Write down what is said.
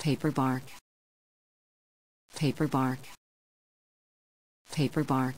paper bark. Paper bark. Paper bark.